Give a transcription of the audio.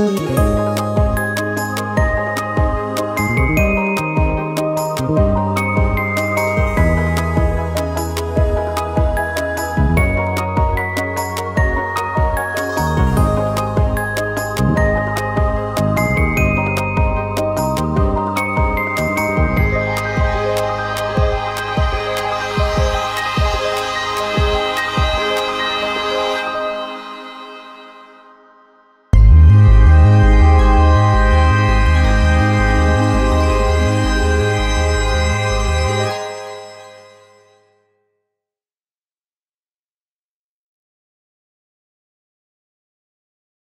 Música